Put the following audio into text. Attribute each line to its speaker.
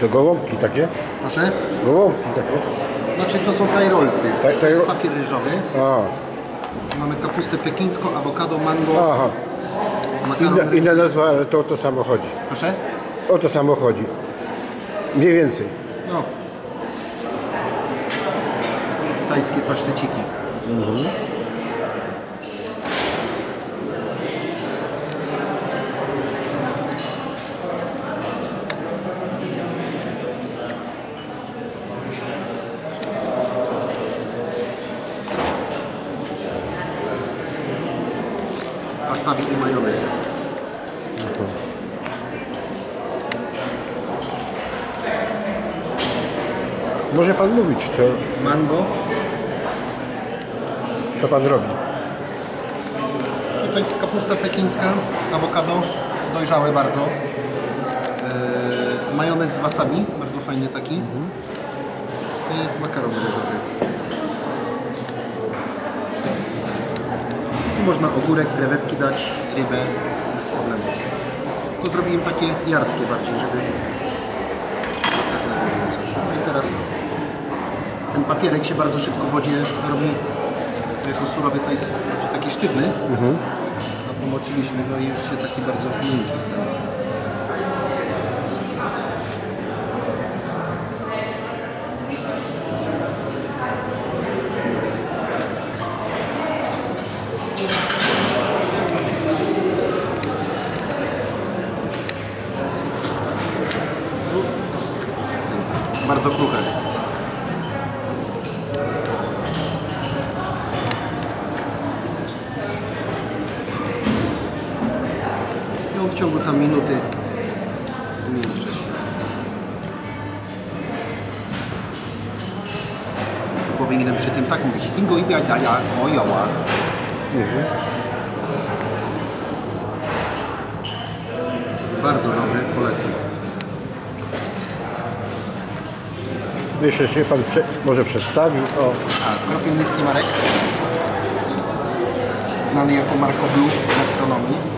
Speaker 1: To gołąbki takie?
Speaker 2: Proszę?
Speaker 1: Gołąbki takie?
Speaker 2: Znaczy to są Thai rollsy.
Speaker 1: Thai-
Speaker 2: To jest papier ryżowy.
Speaker 1: A,
Speaker 2: Mamy kapustę pekińską, awokado, mango,
Speaker 1: aha.
Speaker 2: makaron
Speaker 1: Inna,
Speaker 2: ryżowy.
Speaker 1: inna nazwa, ale to o to samo chodzi.
Speaker 2: Proszę?
Speaker 1: O to samo chodzi. Mniej więcej.
Speaker 2: No. Tajskie paszteciki. Wasabi i majonez.
Speaker 1: Może pan mówić, to,
Speaker 2: Mango.
Speaker 1: co pan robi.
Speaker 2: I to jest kapusta pekińska, awokado, dojrzałe bardzo. Eee, majonez z wasabi, bardzo fajny taki. I makaron ryżowy. Można ogórek, krewetki dać, rybę, bez problemu. To zrobiłem takie jarskie bardziej, żeby. No i teraz ten papierek się bardzo szybko w wodzie robi jako surowy, to jest taki sztywny. No, pomoczyliśmy go i już się taki bardzo miękki stał. Bardzo kruche. I on w ciągu tam minuty zmieszcza się. To Powinienem przy tym tak mówić. Tingo i biadaja, ojoła. Bardzo dobry, polecam.
Speaker 1: Jeszcze się pan prze, może przedstawi. O,
Speaker 2: A, Kropielnicki Marek, znany jako Marko Blue gastronomii.